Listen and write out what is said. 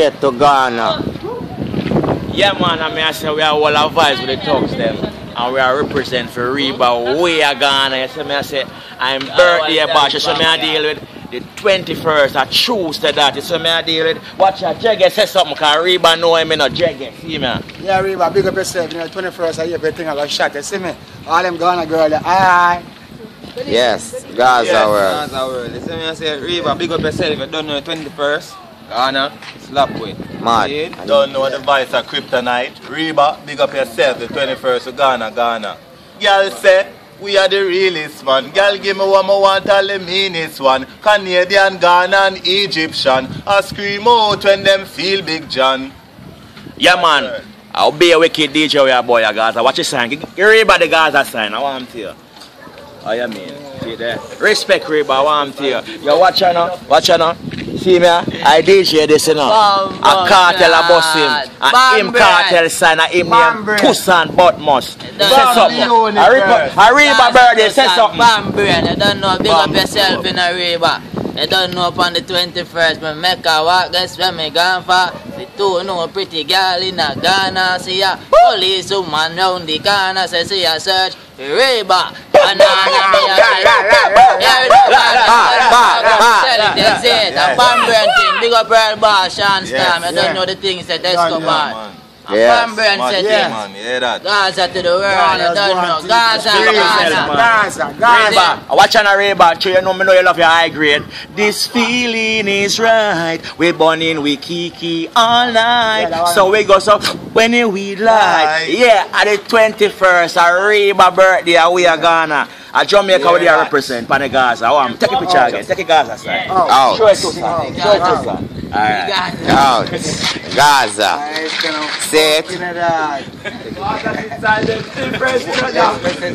Straight to Ghana. Yeah, man, I mean, I say we are all our vibes with the talks them. And we are represent for Reba way a Ghana. You see me, I say, I'm oh, birthday bash. You see me, I deal with the 21st. I choose to that. You see me, I deal with. Watch out, Jagger say something, because Reba know him, you know, Jagger. See me? Yeah, Reba, big up yourself. You know, 21st, I hear everything I got shot. You see me? All them Ghana girl, aye. Yes, Gaza yes, world. Gaza world. You see me, I say, Reba, big up yourself. You don't know the 21st. Ghana, slap with. Mad. See? Don't know the voice of Kryptonite. Reba, big up yourself, the 21st of Ghana, Ghana. Girl say, we are the realest man. Girl give me what I want, all the meanest one. Canadian, Ghana and Egyptian. I scream out when them feel Big John. Yeah, man. I'll be a wicked DJ with your boy, Gaza. Watch your sign. Reba the Gaza sign. I want him to you. Oh, you mean? See there? Respect Reba, I want him to you. Yo, watch her now. Watch her now. See me? I DJ this, you know. A cartel a bus blood. him. A Bomb him bread. cartel sign. A him name bread. And Butt Say something. I I Reba birthday. Say something. Bam brain, you don't know, big Bam. up yourself in a river. You don't know upon the 21st, me make a walk, guess where me gone for? The two know a pretty girl in a Ghana, see ya. Police woman round the corner, say see ya search Reba. Banana, ba. Tell it, it. A bam thing, big up Earl Bar, Sean Storm, yeah. don't know the things that Yeah, go yeah, A Yes. bam Man, said yeah, man, yeah that. Gaza to the world, you Ghana's don't know. Gaza, Gaza. Gaza, Gaza. Reba, watch on a so you know me know you love your high grade. This feeling is right. We're burning we kiki all night. one. so we go so when we light. Light. Yeah, at the 21st, a Reba birthday, and we are Ghana. A uh, Jamaica Yeah, we are that. represent pan the Gaza. Oh, I'm take a picture again. Take a Gaza side. Out. Show it to son. Show it to son. Alright. Gaza. Out. Gaza. Nice,